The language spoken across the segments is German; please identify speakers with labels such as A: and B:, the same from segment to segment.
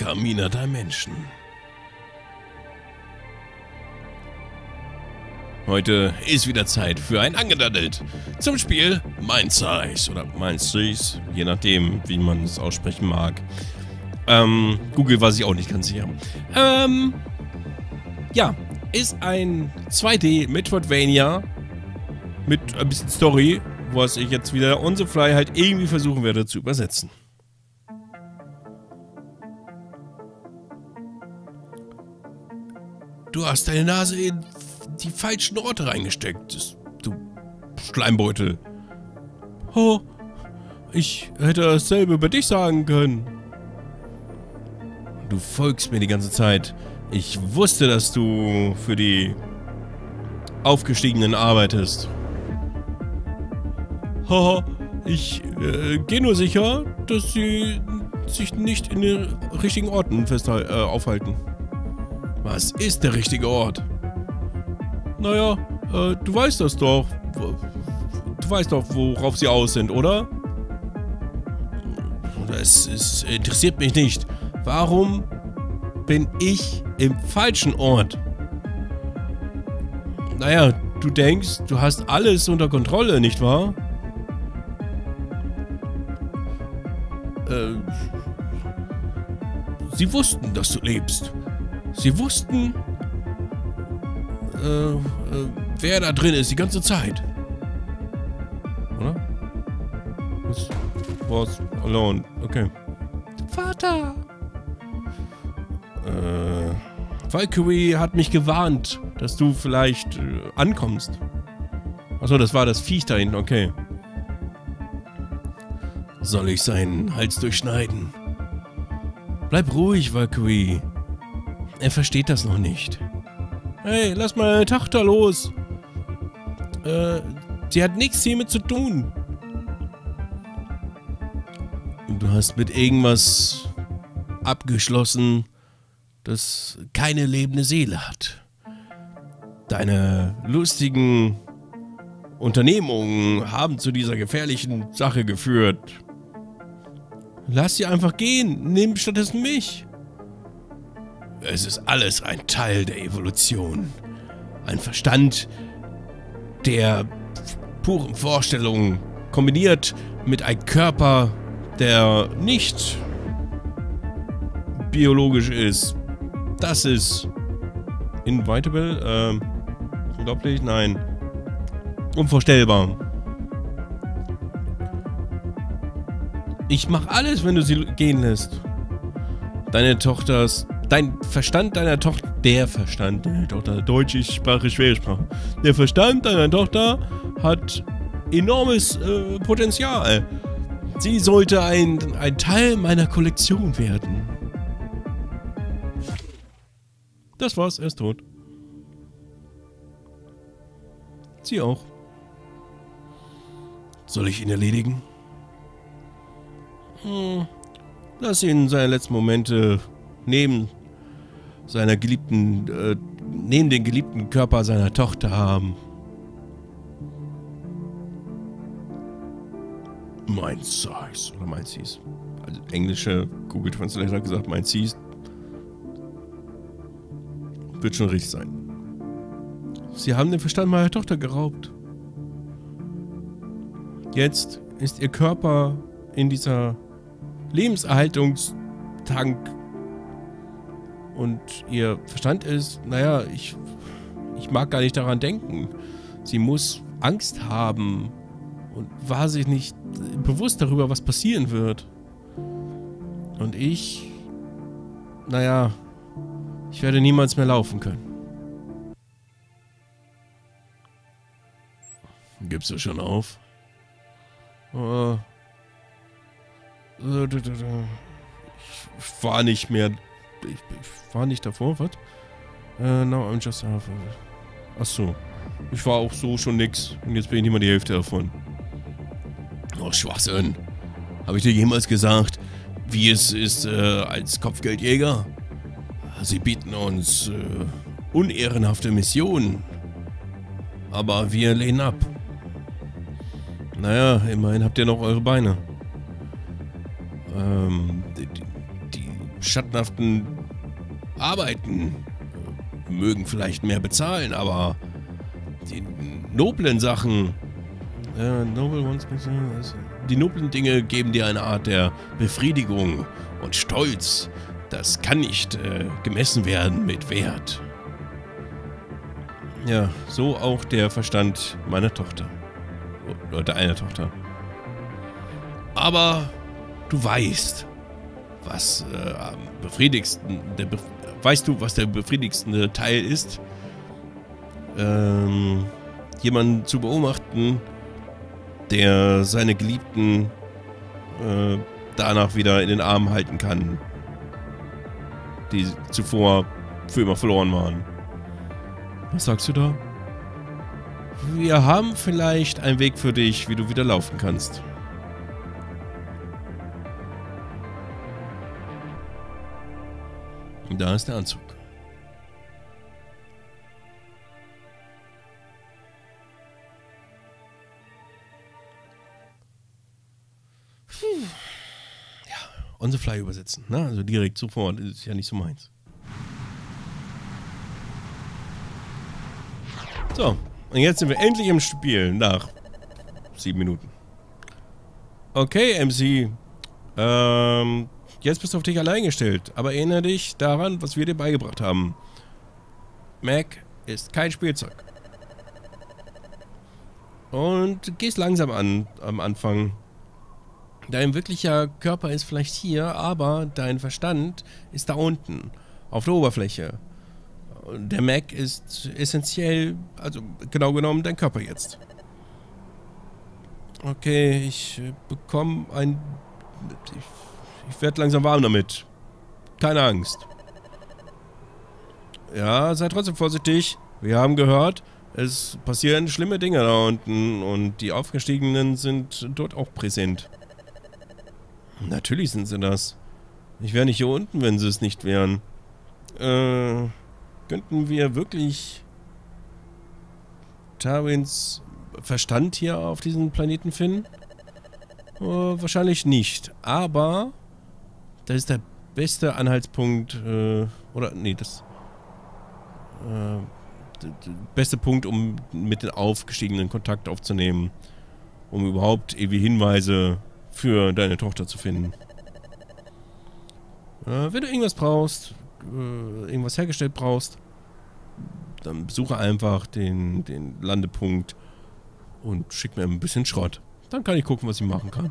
A: Carmina Dimension. Heute ist wieder Zeit für ein Angedaddelt zum Spiel Mind Size oder Mind Size, je nachdem, wie man es aussprechen mag. Ähm, Google weiß ich auch nicht ganz sicher. Ähm, ja, ist ein 2D Metroidvania mit ein bisschen Story, was ich jetzt wieder on the fly halt irgendwie versuchen werde zu übersetzen. Du hast deine Nase in die falschen Orte reingesteckt, du Schleimbeutel. Oh, ich hätte dasselbe über dich sagen können. Du folgst mir die ganze Zeit. Ich wusste, dass du für die Aufgestiegenen arbeitest. Haha, ich äh, gehe nur sicher, dass sie sich nicht in den richtigen Orten äh, aufhalten. Was ist der richtige Ort? Naja, äh, du weißt das doch. Du weißt doch, worauf sie aus sind, oder? Das, es interessiert mich nicht. Warum bin ich im falschen Ort? Naja, du denkst, du hast alles unter Kontrolle, nicht wahr? Äh, sie wussten, dass du lebst. Sie wussten, äh, äh, wer da drin ist die ganze Zeit. Oder? Was was alone. Okay. Vater! Äh, Valkyrie hat mich gewarnt, dass du vielleicht äh, ankommst. Achso, das war das Viech da hinten, okay. Soll ich seinen Hals durchschneiden? Bleib ruhig, Valkyrie. Er versteht das noch nicht. Hey, lass meine Tochter los. Äh, sie hat nichts hiermit zu tun. Du hast mit irgendwas abgeschlossen, das keine lebende Seele hat. Deine lustigen Unternehmungen haben zu dieser gefährlichen Sache geführt. Lass sie einfach gehen. Nimm stattdessen mich. Es ist alles ein Teil der Evolution. Ein Verstand, der puren Vorstellungen kombiniert mit einem Körper, der nicht biologisch ist. Das ist invitable, ähm, unglaublich, nein, unvorstellbar. Ich mach alles, wenn du sie gehen lässt. Deine Tochters Dein Verstand deiner Tochter, der Verstand deiner Tochter, deutsche Sprache, schwere Sprache. Der Verstand deiner Tochter hat enormes äh, Potenzial. Sie sollte ein, ein Teil meiner Kollektion werden. Das war's, er ist tot. Sie auch. Soll ich ihn erledigen? Hm. Lass ihn seine letzten Momente neben seiner geliebten, äh, neben den geliebten Körper seiner Tochter haben. Mein Size. Oder mein Size. Also englische Google Translator hat gesagt, mein Size. Wird schon richtig sein. Sie haben den Verstand meiner Tochter geraubt. Jetzt ist ihr Körper in dieser Lebenserhaltungstank und ihr Verstand ist, naja, ich, ich mag gar nicht daran denken. Sie muss Angst haben und war sich nicht bewusst darüber, was passieren wird. Und ich, naja, ich werde niemals mehr laufen können. Gibst du schon auf? Uh, ich war nicht mehr ich, ich war nicht davor, was? Uh, now I'm just half. Ach so. Ich war auch so schon nix. Und jetzt bin ich nicht mal die Hälfte davon. Oh, Schwachsinn. Habe ich dir jemals gesagt, wie es ist äh, als Kopfgeldjäger? Sie bieten uns äh, unehrenhafte Missionen. Aber wir lehnen ab. Naja, immerhin habt ihr noch eure Beine. Schattenhaften Arbeiten mögen vielleicht mehr bezahlen, aber die noblen Sachen, die noblen Dinge geben dir eine Art der Befriedigung und Stolz. Das kann nicht äh, gemessen werden mit Wert. Ja, so auch der Verstand meiner Tochter. Oder einer Tochter. Aber du weißt, was äh, am befriedigsten, Bef weißt du, was der befriedigendste Teil ist? Ähm, jemanden zu beobachten, der seine Geliebten äh, danach wieder in den Armen halten kann, die zuvor für immer verloren waren. Was sagst du da? Wir haben vielleicht einen Weg für dich, wie du wieder laufen kannst. Da ist der Anzug. Ja, on the fly übersetzen, ne? Also direkt sofort, ist ja nicht so meins. So, und jetzt sind wir endlich im Spiel nach sieben Minuten. Okay, MC. Ähm, jetzt bist du auf dich allein gestellt. Aber erinnere dich daran, was wir dir beigebracht haben. Mac ist kein Spielzeug. Und gehst langsam an am Anfang. Dein wirklicher Körper ist vielleicht hier, aber dein Verstand ist da unten, auf der Oberfläche. Der Mac ist essentiell, also genau genommen, dein Körper jetzt. Okay, ich bekomme ein... Ich ich werde langsam warm damit. Keine Angst. Ja, sei trotzdem vorsichtig. Wir haben gehört, es passieren schlimme Dinge da unten und die Aufgestiegenen sind dort auch präsent. Natürlich sind sie das. Ich wäre nicht hier unten, wenn sie es nicht wären. Äh, könnten wir wirklich Tarwins Verstand hier auf diesem Planeten finden? Äh, wahrscheinlich nicht. Aber das ist der beste Anhaltspunkt, äh, oder, nee, das, äh, der beste Punkt, um mit den Aufgestiegenen Kontakt aufzunehmen, um überhaupt irgendwie Hinweise für deine Tochter zu finden. Äh, wenn du irgendwas brauchst, äh, irgendwas hergestellt brauchst, dann besuche einfach den, den Landepunkt und schick mir ein bisschen Schrott. Dann kann ich gucken, was ich machen kann.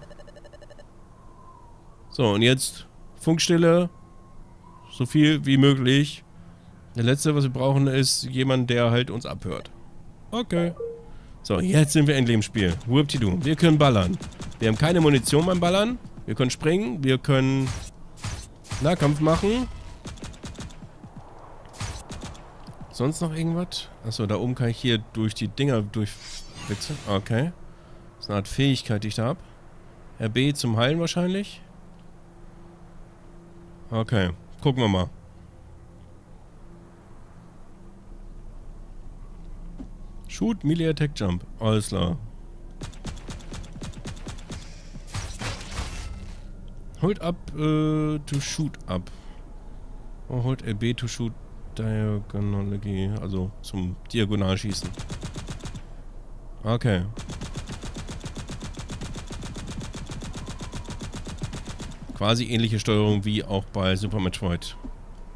A: So, und jetzt Funkstille. So viel wie möglich. Der letzte, was wir brauchen, ist jemand, der halt uns abhört. Okay. So, jetzt sind wir endlich im Spiel. Whoop-de-doo. Wir können ballern. Wir haben keine Munition beim Ballern. Wir können springen. Wir können Nahkampf machen. Sonst noch irgendwas? Achso, da oben kann ich hier durch die Dinger durchwechseln. Okay. Das ist eine Art Fähigkeit, die ich da habe. RB zum Heilen wahrscheinlich. Okay, gucken wir mal. Shoot, Melee Attack Jump. Alles klar. Hold up uh, to shoot up. Oh, hold LB to shoot Diagonalogy. Also zum Diagonalschießen. Okay. Quasi ähnliche Steuerung wie auch bei Super Metroid.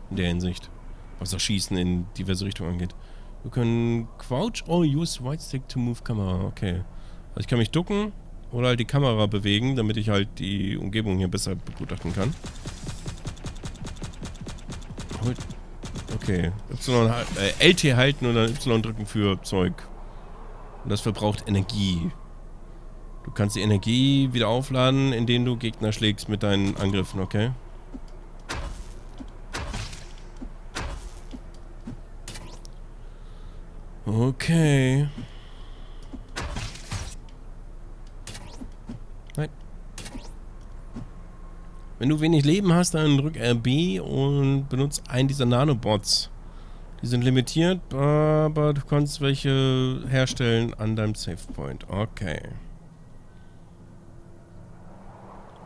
A: In der Hinsicht. Was das Schießen in diverse Richtungen angeht. Wir können Crouch or use Right Stick to move Kamera. Okay. Also ich kann mich ducken oder halt die Kamera bewegen, damit ich halt die Umgebung hier besser begutachten kann. Okay. Y, äh, LT halten dann Y drücken für Zeug. Und das verbraucht Energie. Du kannst die Energie wieder aufladen, indem du Gegner schlägst mit deinen Angriffen, okay? Okay. Nein. Wenn du wenig Leben hast, dann drück RB und benutze einen dieser Nanobots. Die sind limitiert, aber du kannst welche herstellen an deinem Safe Point. Okay.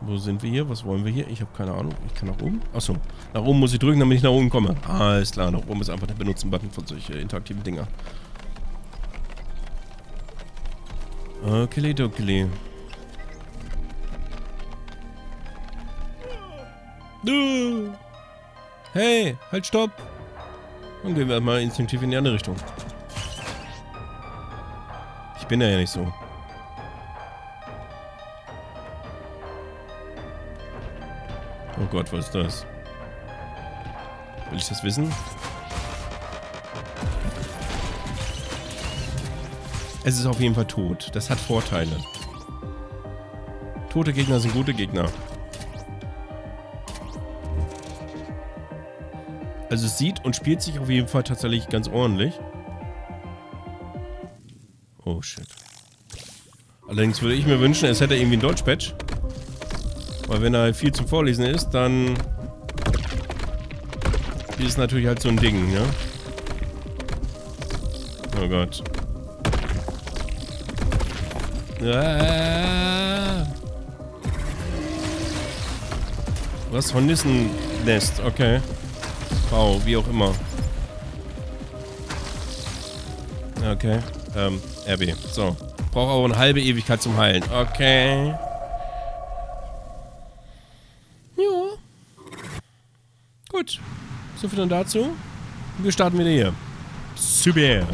A: Wo sind wir hier? Was wollen wir hier? Ich habe keine Ahnung. Ich kann nach oben. Achso. Nach oben muss ich drücken, damit ich nach oben komme. Alles klar. Nach oben ist einfach der Benutzen-Button von solchen interaktiven Dinger. Okay, dokili. Hey, halt stopp. Dann gehen wir mal instinktiv in die andere Richtung. Ich bin ja nicht so. Oh Gott, was ist das? Will ich das wissen? Es ist auf jeden Fall tot. Das hat Vorteile. Tote Gegner sind gute Gegner. Also es sieht und spielt sich auf jeden Fall tatsächlich ganz ordentlich. Oh shit. Allerdings würde ich mir wünschen, es hätte irgendwie ein Deutsch-Patch. Weil wenn da viel zum Vorlesen ist, dann ist es natürlich halt so ein Ding, ja? Oh Gott. Ah. Was? Hornissennest, okay. Wow, wie auch immer. Okay. Ähm, RB. So. Braucht auch eine halbe Ewigkeit zum Heilen. Okay. Ja. Gut. So viel dann dazu. Wir starten wieder hier. Super.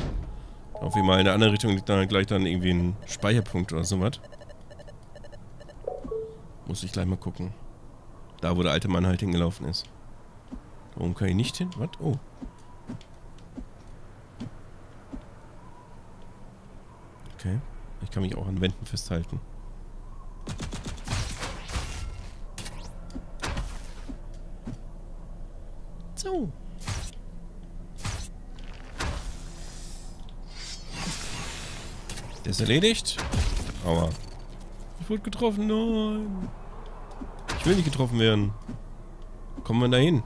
A: Auf jeden Fall in der anderen Richtung liegt dann gleich dann irgendwie ein Speicherpunkt oder sowas. Muss ich gleich mal gucken. Da, wo der alte Mann halt hingelaufen ist. Warum kann ich nicht hin? Was? Oh. Okay. Ich kann mich auch an Wänden festhalten. So. Der ist erledigt. Aua. Ich wurde getroffen. Nein. Ich will nicht getroffen werden. Kommen wir da hin?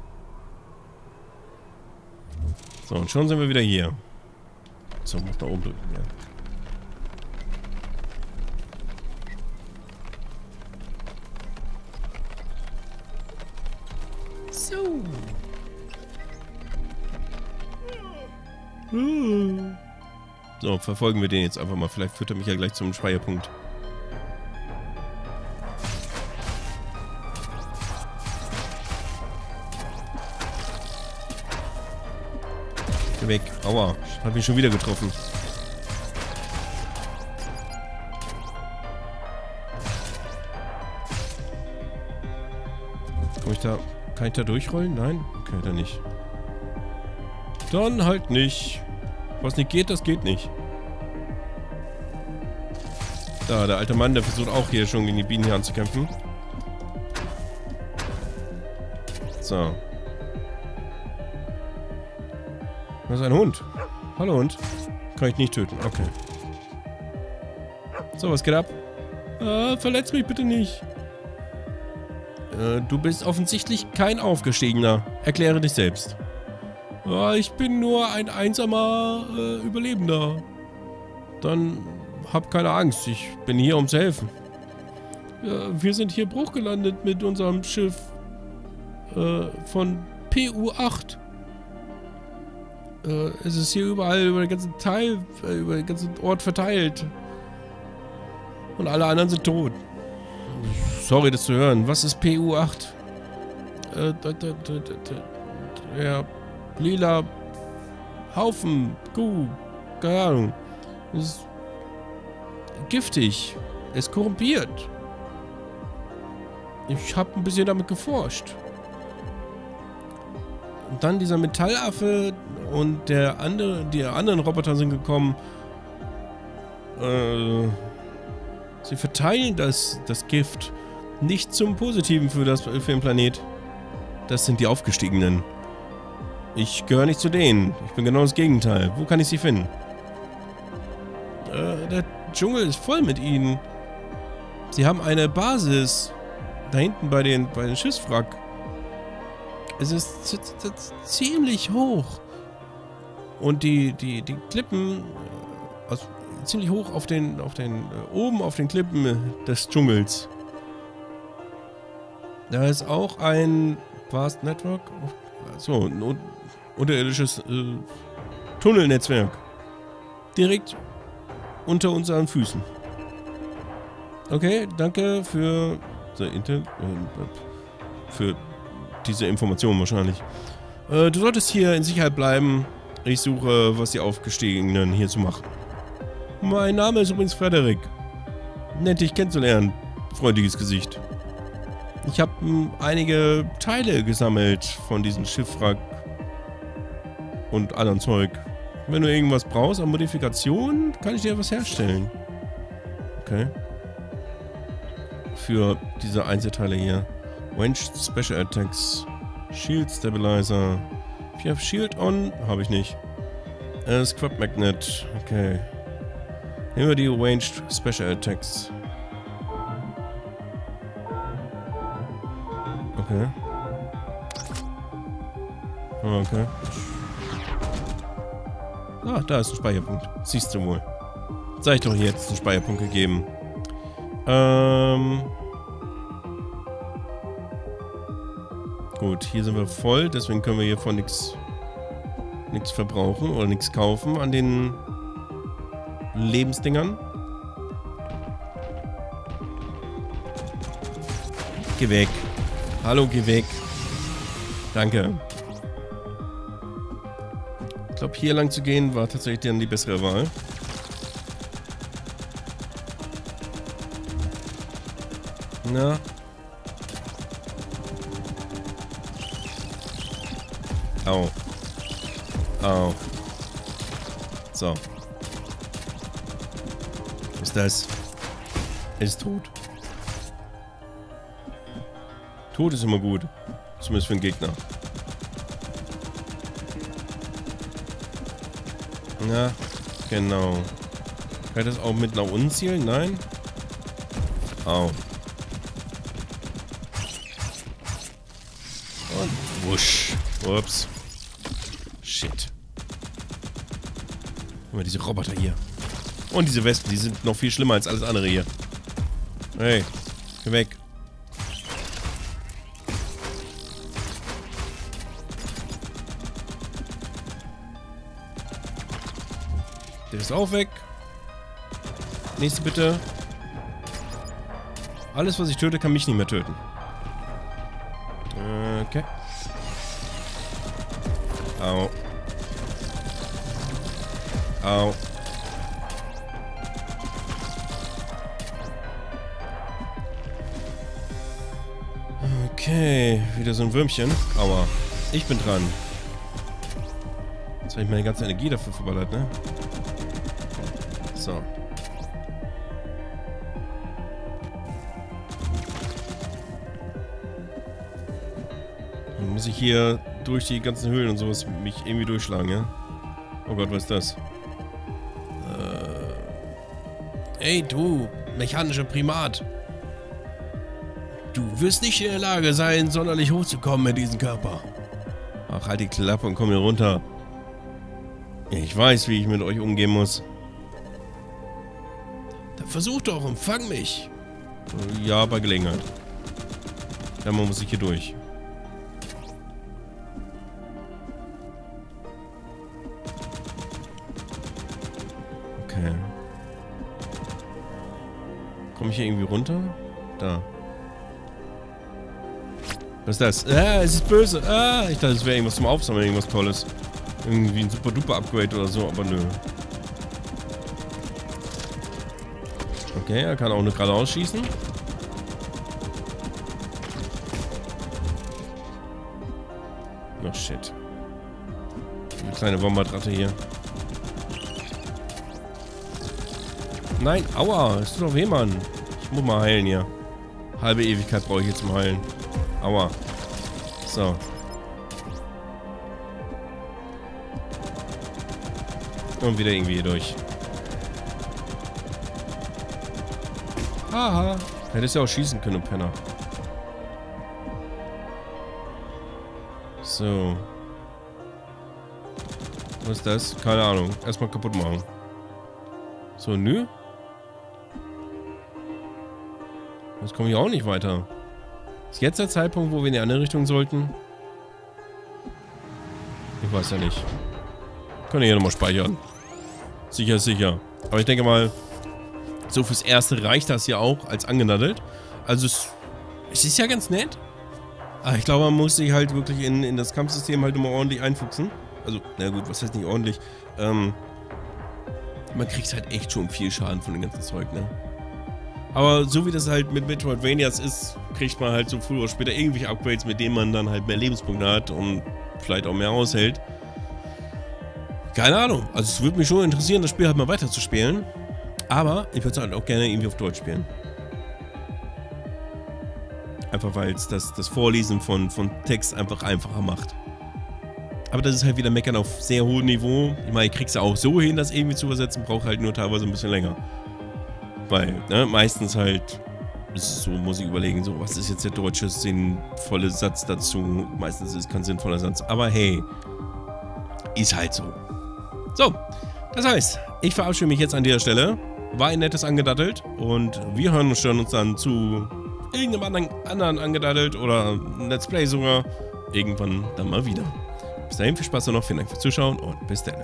A: So, und schon sind wir wieder hier. So, muss da oben drücken. Ja. So, verfolgen wir den jetzt einfach mal. Vielleicht führt er mich ja gleich zum Speicherpunkt. weg. Aua. Hat mich schon wieder getroffen. Komm ich da... Kann ich da durchrollen? Nein? Okay, dann nicht. Dann halt nicht. Was nicht geht, das geht nicht. Da, der alte Mann, der versucht auch hier schon gegen die Bienen hier anzukämpfen. So. Das ist ein Hund. Hallo Hund. Kann ich nicht töten. Okay. So, was geht ab? Äh, verletz mich bitte nicht. Äh, du bist offensichtlich kein Aufgestiegener. Erkläre dich selbst. Ich bin nur ein einsamer äh, Überlebender. Dann hab keine Angst. Ich bin hier, um zu helfen. Ja, wir sind hier Bruch gelandet mit unserem Schiff äh, von PU-8 äh, es ist hier überall über den ganzen Teil, äh, über den ganzen Ort verteilt. Und alle anderen sind tot. Sorry, das zu hören. Was ist PU8? Äh, ja, lila Haufen, Kuh, keine Ahnung. Es ist giftig. Es ist korrumpiert. Ich habe ein bisschen damit geforscht. Und dann dieser Metallaffe und der andere, die anderen Roboter sind gekommen. Äh, sie verteilen das, das Gift nicht zum Positiven für, das, für den Planet. Das sind die Aufgestiegenen. Ich gehöre nicht zu denen. Ich bin genau das Gegenteil. Wo kann ich sie finden? Äh, der Dschungel ist voll mit ihnen. Sie haben eine Basis. Da hinten bei den, bei den Schiffswrack. Es ist ziemlich hoch. Und die, die, die Klippen, also ziemlich hoch auf den, auf den, äh, oben auf den Klippen des Dschungels. Da ist auch ein Vast Network. So, ein un unterirdisches äh, Tunnelnetzwerk. Direkt unter unseren Füßen. Okay, danke für, äh, für diese Information wahrscheinlich. Äh, du solltest hier in Sicherheit bleiben. Ich suche, was die Aufgestiegenen hier zu machen. Mein Name ist übrigens Frederik. Nett dich kennenzulernen. Freundliches Gesicht. Ich habe hm, einige Teile gesammelt von diesem Schiffwrack und anderen Zeug. Wenn du irgendwas brauchst an Modifikationen, kann ich dir was herstellen. Okay. Für diese Einzelteile hier. Ranged Special Attacks. Shield Stabilizer. Ich habe Shield on. Habe ich nicht. Äh, Scrap Magnet. Okay. Nehmen wir die Ranged Special Attacks. Okay. Okay. Ah, da ist ein Speicherpunkt. Siehst du wohl. Sag ich doch jetzt einen Speicherpunkt gegeben. Ähm. Gut, hier sind wir voll, deswegen können wir hier von nichts nichts verbrauchen oder nichts kaufen an den Lebensdingern. Geh weg. Hallo, geh weg. Danke. Ich glaube, hier lang zu gehen war tatsächlich dann die bessere Wahl. Na. Au. Au. So. Ist das? Ist tot. Tod ist immer gut. Zumindest für einen Gegner. Ja, genau. Kann das auch mit nach unten zielen? Nein? Au. Und wusch. Ups. Shit. Guck mal, diese Roboter hier. Und diese Wespen, die sind noch viel schlimmer als alles andere hier. Hey, geh weg. Ist auch weg. Nächste bitte. Alles, was ich töte, kann mich nicht mehr töten. Okay. Au. Au. Okay, wieder so ein Würmchen. Aua. Ich bin dran. Jetzt habe ich meine ganze Energie dafür verballert, ne? So. Dann muss ich hier durch die ganzen Höhlen und sowas mich irgendwie durchschlagen, ja? Oh Gott, was ist das? Äh. Ey, du, mechanischer Primat. Du wirst nicht in der Lage sein, sonderlich hochzukommen in diesen Körper. Ach, halt die Klappe und komm hier runter. Ich weiß, wie ich mit euch umgehen muss. Versuch doch, empfang mich. Ja, bei Gelegenheit. Ja, man muss ich hier durch. Okay. Komme ich hier irgendwie runter? Da. Was ist das? Ah, es ist böse. Ah, ich dachte, es wäre irgendwas zum Aufsammeln, irgendwas Tolles. Irgendwie ein super duper Upgrade oder so, aber nö. Okay, er kann auch nur geradeaus schießen. Oh shit. Eine kleine Bombardratte hier. Nein, aua, es tut doch weh, Mann. Ich muss mal heilen hier. Halbe Ewigkeit brauche ich jetzt zum Heilen. Aua. So. Und wieder irgendwie hier durch. Haha. Hättest ja auch schießen können, Penner. So. Was ist das? Keine Ahnung. Erstmal kaputt machen. So, nö. Jetzt komme ich auch nicht weiter. Ist jetzt der Zeitpunkt, wo wir in die andere Richtung sollten? Ich weiß ja nicht. Können wir hier nochmal speichern. Sicher, sicher. Aber ich denke mal, so fürs Erste reicht das ja auch als angenaddelt. Also es, es ist ja ganz nett. Aber ich glaube, man muss sich halt wirklich in, in das Kampfsystem halt immer ordentlich einfuchsen. Also, na gut, was heißt nicht ordentlich? Ähm, man kriegt halt echt schon viel Schaden von dem ganzen Zeug, ne? Aber so wie das halt mit Metroidvanias ist, kriegt man halt so früher oder später irgendwelche Upgrades, mit denen man dann halt mehr Lebenspunkte hat und vielleicht auch mehr aushält. Keine Ahnung. Also es würde mich schon interessieren, das Spiel halt mal weiter zu spielen. Aber ich würde es halt auch gerne irgendwie auf Deutsch spielen. Einfach weil es das, das Vorlesen von, von Text einfach einfacher macht. Aber das ist halt wieder Meckern auf sehr hohem Niveau. Ich meine, ich krieg's ja auch so hin, das irgendwie zu übersetzen, braucht halt nur teilweise ein bisschen länger. Weil, ne, meistens halt, so muss ich überlegen, so, was ist jetzt der deutsche sinnvolle Satz dazu? Meistens ist es kein sinnvoller Satz. Aber hey, ist halt so. So, das heißt, ich verabschiede mich jetzt an dieser Stelle. War ein nettes Angedattelt und wir hören uns, hören uns dann zu irgendeinem anderen, anderen Angedattelt oder Let's Play sogar irgendwann dann mal wieder. Bis dahin viel Spaß noch, vielen Dank fürs Zuschauen und bis dann.